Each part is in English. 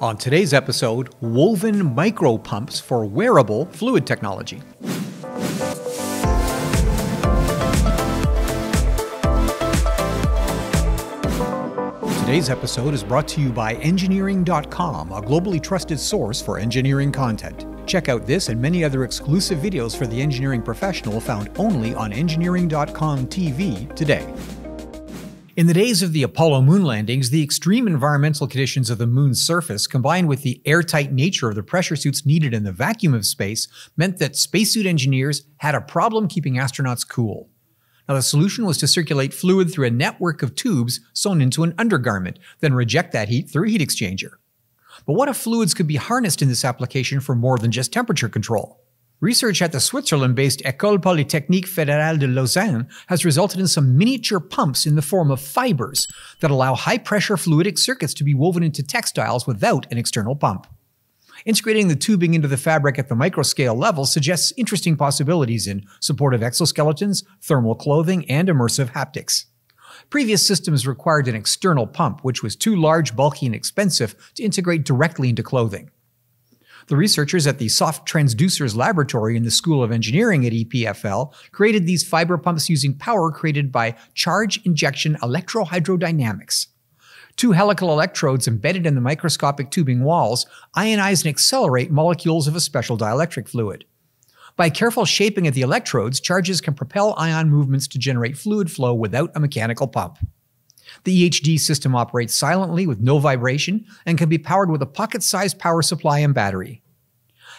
On today's episode, woven micro pumps for wearable fluid technology. Today's episode is brought to you by Engineering.com, a globally trusted source for engineering content. Check out this and many other exclusive videos for the engineering professional found only on Engineering.com TV today. In the days of the Apollo moon landings, the extreme environmental conditions of the moon's surface, combined with the airtight nature of the pressure suits needed in the vacuum of space, meant that spacesuit engineers had a problem keeping astronauts cool. Now, the solution was to circulate fluid through a network of tubes sewn into an undergarment, then reject that heat through a heat exchanger. But what if fluids could be harnessed in this application for more than just temperature control? Research at the Switzerland based École Polytechnique Fédérale de Lausanne has resulted in some miniature pumps in the form of fibers that allow high pressure fluidic circuits to be woven into textiles without an external pump. Integrating the tubing into the fabric at the microscale level suggests interesting possibilities in support of exoskeletons, thermal clothing, and immersive haptics. Previous systems required an external pump, which was too large, bulky, and expensive to integrate directly into clothing. The researchers at the Soft Transducers Laboratory in the School of Engineering at EPFL created these fiber pumps using power created by charge injection electrohydrodynamics. Two helical electrodes embedded in the microscopic tubing walls ionize and accelerate molecules of a special dielectric fluid. By careful shaping of the electrodes, charges can propel ion movements to generate fluid flow without a mechanical pump. The EHD system operates silently with no vibration and can be powered with a pocket sized power supply and battery.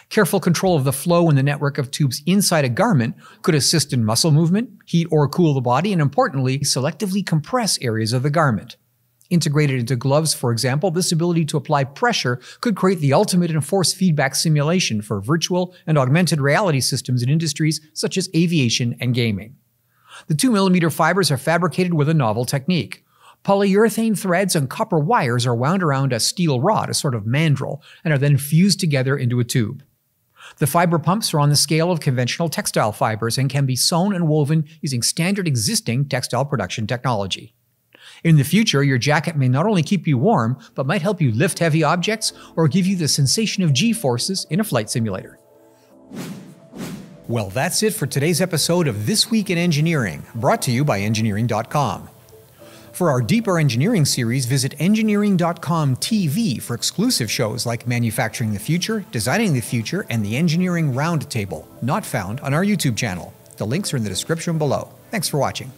Careful control of the flow in the network of tubes inside a garment could assist in muscle movement, heat or cool the body, and importantly, selectively compress areas of the garment. Integrated into gloves, for example, this ability to apply pressure could create the ultimate in force feedback simulation for virtual and augmented reality systems in industries such as aviation and gaming. The 2mm fibers are fabricated with a novel technique. Polyurethane threads and copper wires are wound around a steel rod, a sort of mandrel, and are then fused together into a tube. The fiber pumps are on the scale of conventional textile fibers and can be sewn and woven using standard existing textile production technology. In the future, your jacket may not only keep you warm, but might help you lift heavy objects or give you the sensation of G forces in a flight simulator. Well, that's it for today's episode of This Week in Engineering, brought to you by Engineering.com. For our deeper engineering series, visit engineering.com TV for exclusive shows like Manufacturing the Future, Designing the Future, and the Engineering Roundtable, not found on our YouTube channel. The links are in the description below. Thanks for watching.